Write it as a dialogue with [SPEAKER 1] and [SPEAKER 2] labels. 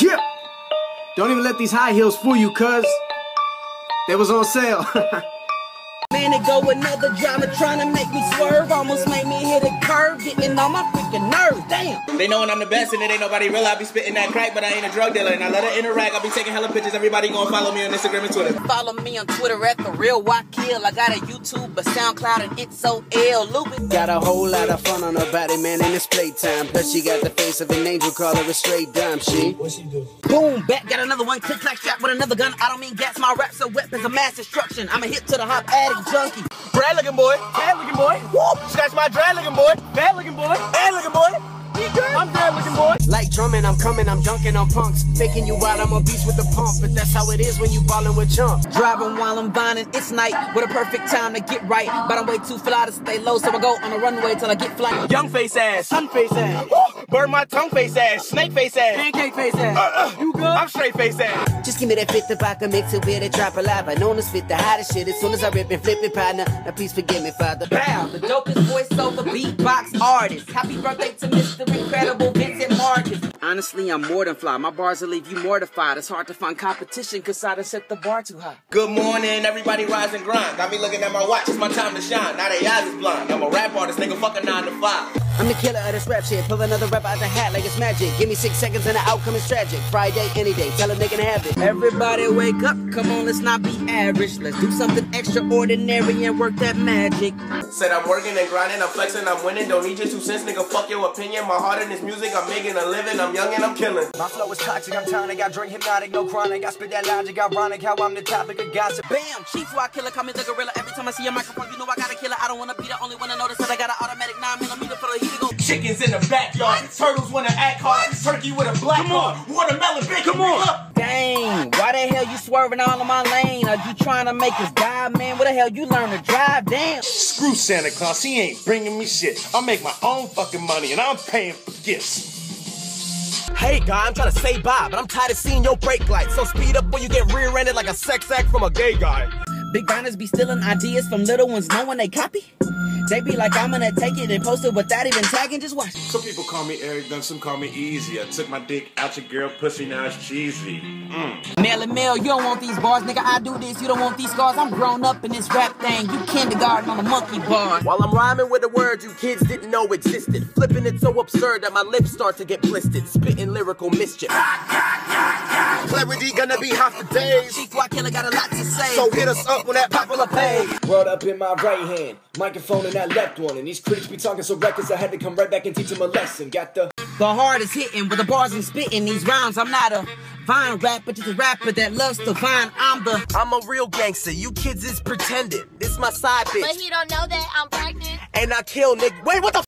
[SPEAKER 1] Yeah. Don't even let these high heels fool you, cuz. They was on sale.
[SPEAKER 2] Man, another drama trying to make me swerve. Almost made me hit a curve, getting on my freaking nerves. Damn.
[SPEAKER 3] They knowin' I'm the best and it ain't nobody real. I be spitting that crack, but I ain't a drug dealer. And I let her interact. I be taking hella pictures. Everybody gonna follow me on Instagram and Twitter.
[SPEAKER 2] Follow me on Twitter at the real Kill. I got a YouTube, a SoundCloud, and it's so ill. Lubin.
[SPEAKER 1] got a whole lot of fun on her body, man, and it's playtime. Plus, she got the face of an angel, call her a straight dime. She.
[SPEAKER 2] What she do? Boom, back, got another one. Click, clack, strap with another gun. I don't mean gas, my raps are weapons of mass destruction. I'm a hit to the hop addict junkie.
[SPEAKER 3] Brad looking boy, bad looking boy. Whoop, scratch my drag looking boy, bad looking boy, bad looking boy. I'm bad looking boy.
[SPEAKER 1] Like drumming, I'm coming, I'm dunking on punks. Faking you out, I'm a beast with the pump. But that's how it is when you ballin' with jump.
[SPEAKER 2] Driving while I'm vining, it's night. What a perfect time to get right. But I'm way too fly to stay low, so I go on a runway till I get flying.
[SPEAKER 3] Young face ass,
[SPEAKER 1] sun face ass,
[SPEAKER 3] burn my tongue face ass, snake face ass,
[SPEAKER 1] pancake face ass. Uh,
[SPEAKER 3] uh, you good? I'm straight face ass.
[SPEAKER 1] Just give me that fit the vodka, mix it with a drop of I Known to spit the hottest shit as soon as I rip and flip it, partner. Now please forgive me, father.
[SPEAKER 2] Bow, the dopest voiceover beatbox artist. Happy birthday to Mr. Incredible Vincent Marcus. Honestly, I'm more than fly. My bars will leave you mortified. It's hard to find competition cause I done set the bar too high.
[SPEAKER 3] Good morning, everybody rise and grind. Got me looking at my watch, it's my time to shine. Now they eyes is blind. I'm a rap artist, nigga, fuck a 9 to 5.
[SPEAKER 1] I'm the killer of this rap shit. Pull another rap out the hat like it's magic. Give me six seconds and the outcome is tragic. Friday, any day. Tell a nigga to have it.
[SPEAKER 2] Everybody wake up. Come on, let's not be average. Let's do something extraordinary and work that magic.
[SPEAKER 3] Said I'm working and grinding, I'm flexing, I'm winning. Don't need your two cents, nigga. Fuck your opinion. My heart in this music, I'm making a living. I'm young and I'm killing.
[SPEAKER 4] My flow is toxic, I'm tonic. I drink hypnotic, no chronic. I spit that logic, ironic. How I'm the topic of gossip.
[SPEAKER 2] Bam! Chief Rock Killer, call me the gorilla. Every time I see a microphone, you know I gotta kill it. I don't wanna be the only one to notice that I got an automatic 9 millimeter for the heat to go.
[SPEAKER 3] Chickens in the backyard. Turtles wanna act hard. Turkey with a black on. Watermelon big. Come on.
[SPEAKER 2] Dang, why the hell you swerving all in my lane? Are you trying to make us die, man? What the hell you learn to drive? Damn.
[SPEAKER 5] Screw Santa Claus. He ain't bringing me shit. I make my own fucking money and I'm paying for gifts.
[SPEAKER 6] Hey guy, I'm trying to say bye, but I'm tired of seeing your brake lights. So speed up when you get rear-ended like a sex act from a gay guy.
[SPEAKER 2] Big banners be stealing ideas from little ones knowing they copy. They be like, I'm gonna take it and post it without even tagging, just watch.
[SPEAKER 5] Some people call me arrogant, some call me easy. I took my dick out your girl pussy, now it's cheesy. Mm.
[SPEAKER 2] Mail and mail, you don't want these bars, nigga. I do this, you don't want these scars. I'm grown up in this rap thing. You kindergarten on a monkey bar.
[SPEAKER 6] While I'm rhyming with the words you kids didn't know existed. Flipping it so absurd that my lips start to get blistered. Spitting lyrical mischief. Clarity gonna be hot for days.
[SPEAKER 2] Chief White Killer got a lot to say.
[SPEAKER 6] So hit us up on that popular page.
[SPEAKER 4] Word up in my right hand, microphone in that left one. And these critics be talking so reckless, I had to come right back and teach them a lesson. Got the
[SPEAKER 2] the heart is hitting with the bars and spitting these rhymes. I'm not a vine rapper, just a rapper that loves to vine. I'm the
[SPEAKER 6] I'm a real gangster. You kids is pretending. This my side bitch.
[SPEAKER 7] But he don't know that I'm pregnant.
[SPEAKER 6] And I kill nigga. Wait, what the